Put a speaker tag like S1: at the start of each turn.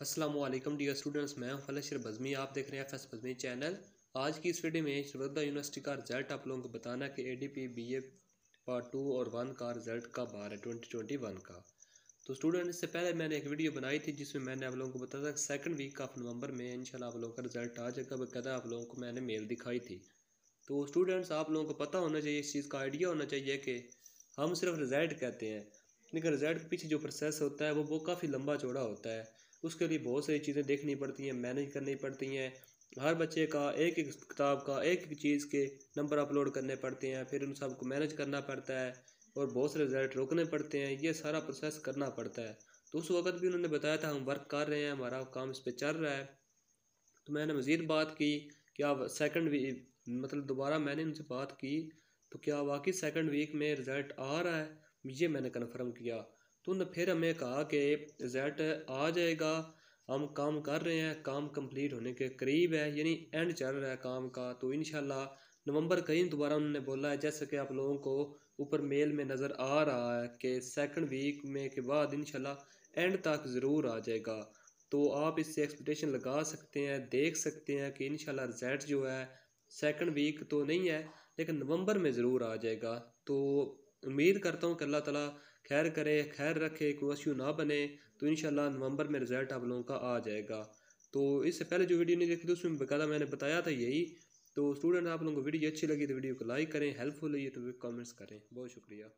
S1: Aslam dear students मैं हूँ फलशर बज़मी। आप देख रहे हैं एफ़ एस बज़मी चैनल आज की इस वीडियो में शरदा यूनिवर्सिटी का रिज़ल्ट आप लोगों को बताना कि A D P B A part two और वन का रिज़ल्ट कब आ रहा है ट्वेंटी ट्वेंटी वन का। तो स्टूडेंट इससे पहले मैंने एक वीडियो बनाई थी जिसमें मैंने आप लोगों को बताया था सेकेंड वीक ऑफ़ नवंबर में इंशाल्लाह आप लोगों का रिज़ल्ट आ जाएगा। बकायदा आप लोगों को मैंने मेल दिखाई थी। तो स्टूडेंट्स आप लोगों को पता होना चाहिए, इस चीज़ का आइडिया होना चाहिए कि हम सिर्फ़ रिज़ल्ट कहते हैं। लेकिन रिज़ल्ट के पीछे जो प्रोसेस होता है, वो वो काफ़ी लंबा चौड़ा होता है। उसके लिए बहुत सारी चीज़ें देखनी पड़ती हैं मैनेज करनी पड़ती हैं। हर बच्चे का एक एक किताब का एक एक चीज़ के नंबर अपलोड करने पड़ते हैं, फिर उन सबको मैनेज करना पड़ता है और बहुत सारे रिज़ल्ट रोकने पड़ते हैं, ये सारा प्रोसेस करना पड़ता है। तो उस वक्त भी उन्होंने बताया था, हम वर्क कर रहे हैं, हमारा काम इस पर चल रहा है। तो मैंने मज़ीद बात की कि आप सेकंड वीक मतलब दोबारा मैंने उनसे बात की तो क्या वाकई सेकंड वीक में रिज़ल्ट आ रहा है? ये मैंने कन्फर्म किया। तो फिर हमें कहा कि रिज़ल्ट आ जाएगा। हम काम कर रहे हैं, काम कंप्लीट होने के करीब है। यानी एंड चल रहा है काम का। तो इन नवंबर कहीं दोबारा उन्होंने बोला है, जैसे कि आप लोगों को ऊपर मेल में नज़र आ रहा है कि सेकंड वीक में के बाद इन एंड तक ज़रूर आ जाएगा। तो आप इससे एक्सपेक्टेशन लगा सकते हैं, देख सकते हैं कि इन रिज़ल्ट जो है सेकंड वीक तो नहीं है, लेकिन नवंबर में ज़रूर आ जाएगा। तो उम्मीद करता हूँ कि अल्लाह ताला खैर करे, खैर रखे, कोई अश्यू ना बने तो इन नवंबर में रिज़ल्ट आप लोगों का आ जाएगा। तो इससे पहले जो वीडियो नहीं देखी थी, उसमें बकायदा मैंने बताया था यही। तो स्टूडेंट आप लोगों को वीडियो अच्छी लगी तो वीडियो को लाइक करें हेल्पफुल है तो कमेंट्स करें। बहुत शुक्रिया।